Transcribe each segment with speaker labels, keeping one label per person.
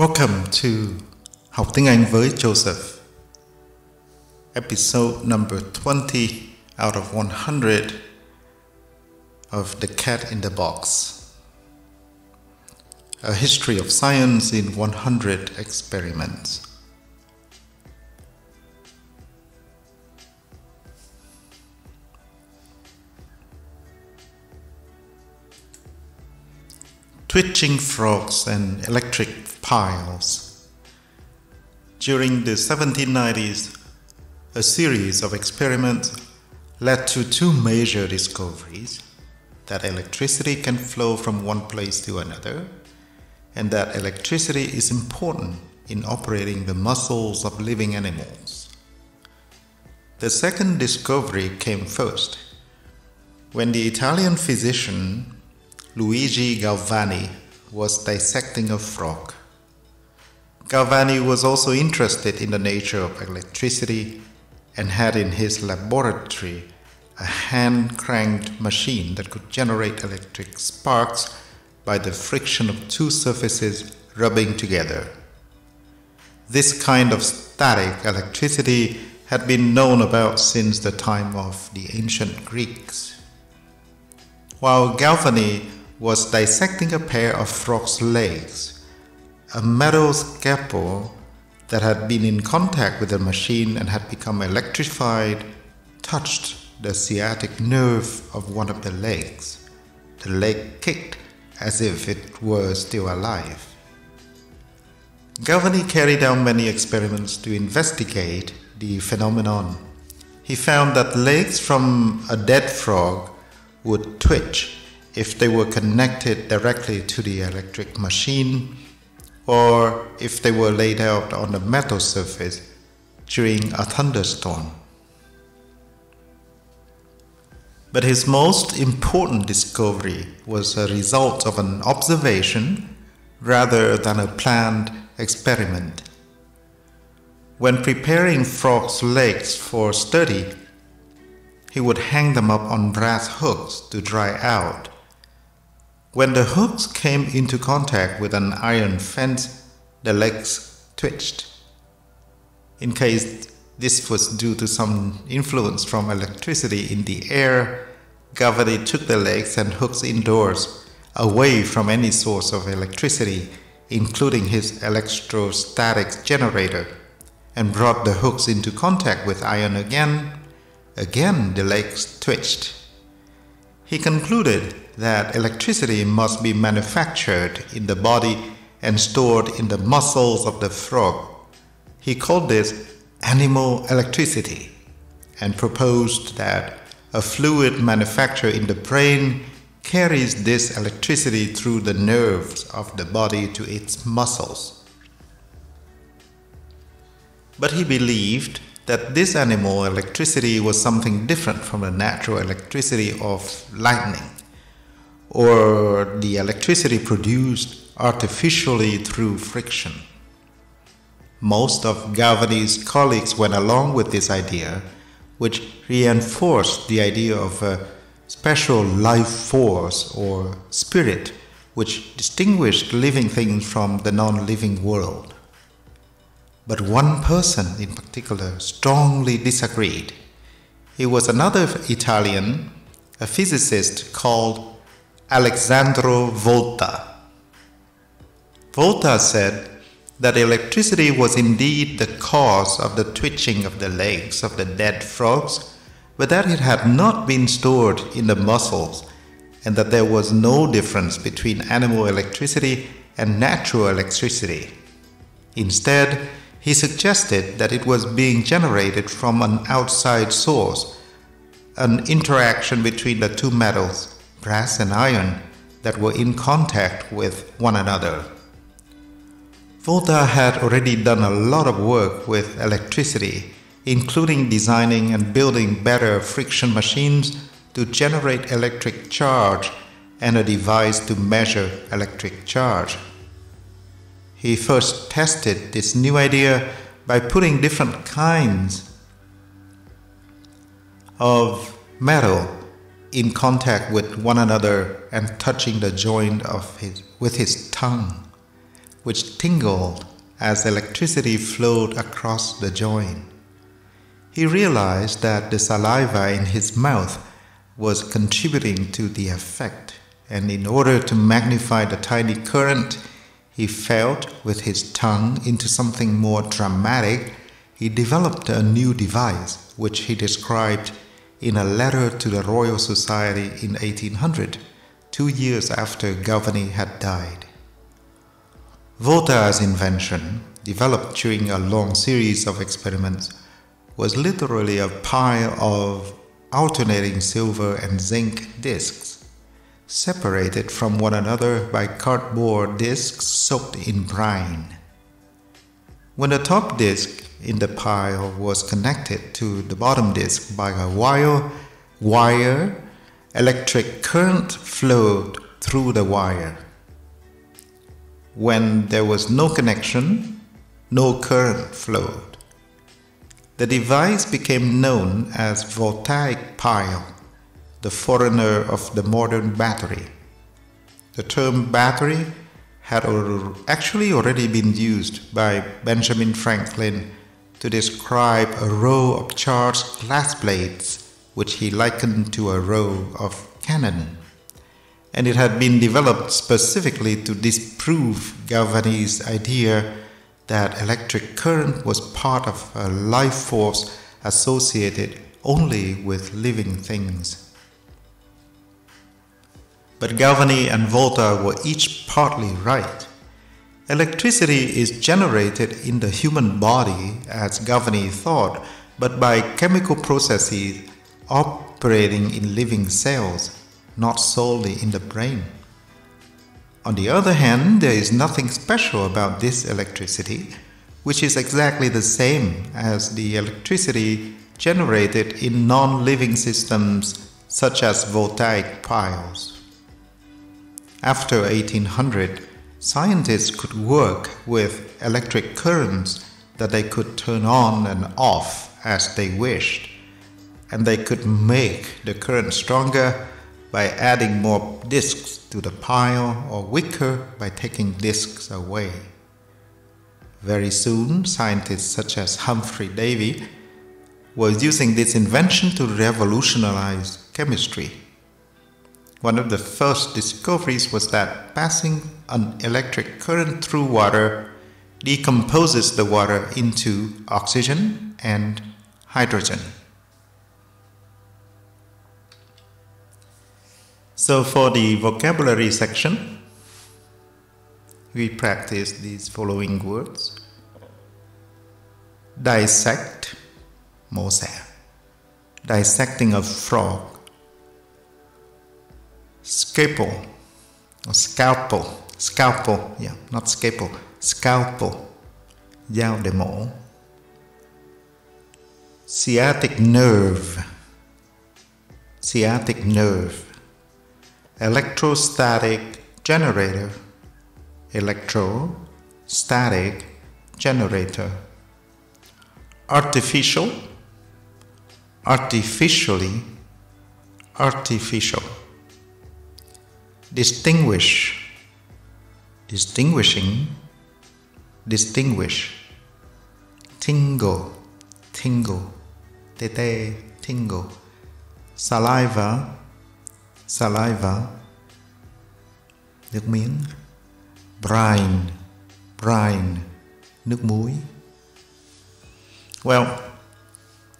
Speaker 1: Welcome to Học tiếng Anh với Joseph. Episode number 20 out of 100 of The Cat in the Box. A history of science in 100 experiments. Twitching frogs and electric piles. During the 1790s, a series of experiments led to two major discoveries that electricity can flow from one place to another, and that electricity is important in operating the muscles of living animals. The second discovery came first when the Italian physician Luigi Galvani was dissecting a frog. Galvani was also interested in the nature of electricity and had in his laboratory a hand cranked machine that could generate electric sparks by the friction of two surfaces rubbing together. This kind of static electricity had been known about since the time of the ancient Greeks. While Galvani was dissecting a pair of frog's legs, a metal scalpel that had been in contact with the machine and had become electrified touched the sciatic nerve of one of the legs. The leg kicked as if it were still alive. Galvani carried out many experiments to investigate the phenomenon. He found that legs from a dead frog would twitch if they were connected directly to the electric machine or if they were laid out on a metal surface during a thunderstorm. But his most important discovery was a result of an observation rather than a planned experiment. When preparing frogs' legs for study, he would hang them up on brass hooks to dry out when the hooks came into contact with an iron fence, the legs twitched. In case this was due to some influence from electricity in the air, Galvani took the legs and hooks indoors, away from any source of electricity, including his electrostatic generator, and brought the hooks into contact with iron again. Again, the legs twitched. He concluded that electricity must be manufactured in the body and stored in the muscles of the frog. He called this animal electricity and proposed that a fluid manufactured in the brain carries this electricity through the nerves of the body to its muscles. But he believed that this animal electricity was something different from the natural electricity of lightning or the electricity produced artificially through friction. Most of Galvani's colleagues went along with this idea, which reinforced the idea of a special life force or spirit which distinguished living things from the non living world. But one person in particular strongly disagreed. He was another Italian, a physicist called Alessandro Volta. Volta said that electricity was indeed the cause of the twitching of the legs of the dead frogs, but that it had not been stored in the muscles, and that there was no difference between animal electricity and natural electricity. Instead, he suggested that it was being generated from an outside source, an interaction between the two metals brass and iron that were in contact with one another. Volta had already done a lot of work with electricity, including designing and building better friction machines to generate electric charge and a device to measure electric charge. He first tested this new idea by putting different kinds of metal in contact with one another and touching the joint of his with his tongue. which tingled as electricity flowed across the joint. He realized that the saliva in his mouth was contributing to the effect, and in order to magnify the tiny current, he felt with his tongue into something more dramatic. He developed a new device, which he described in a letter to the Royal Society in 1800, two years after Galvani had died. Volta's invention, developed during a long series of experiments, was literally a pile of alternating silver and zinc discs, separated from one another by cardboard discs soaked in brine. When the top disc in the pile was connected to the bottom disc by a wire, wire electric current flowed through the wire. When there was no connection, no current flowed. The device became known as voltaic pile, the forerunner of the modern battery. The term battery had actually already been used by Benjamin Franklin to describe a row of charged glass plates, which he likened to a row of cannon. And it had been developed specifically to disprove Galvani's idea that electric current was part of a life force associated only with living things. But Galvani and Volta were each partly right. Electricity is generated in the human body, as Galvani thought, but by chemical processes operating in living cells, not solely in the brain. On the other hand, there is nothing special about this electricity, which is exactly the same as the electricity generated in non living systems such as voltaic piles. After 1800, scientists could work with electric currents that they could turn on and off as they wished, and they could make the current stronger by adding more disks to the pile or weaker by taking disks away. Very soon, scientists such as Humphry Davy were using this invention to revolutionize chemistry. One of the first discoveries was that passing an electric current through water decomposes the water into oxygen and hydrogen. So, for the vocabulary section, we practice these following words. Dissect, mose, dissecting a frog, scalpel, scalpel, scalpel, yeah, not scalpel, scalpel, dao để mổ, sciatic nerve, sciatic nerve. Electrostatic generator. Electrostatic generator. Artificial. Artificially. Artificial distinguish distinguishing distinguish tingle tingle tete tingle saliva saliva nước miếng brine brine nước muối. Well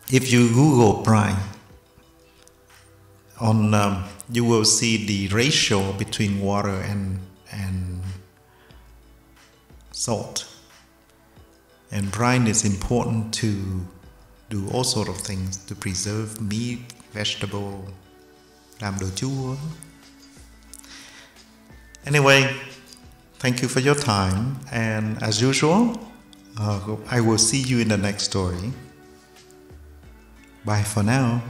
Speaker 1: if you google brine on um, you will see the ratio between water and and salt. And brine is important to do all sort of things to preserve meat vegetable làm đồ chua anyway thank you for your time and as usual uh, I will see you in the next story. Bye for now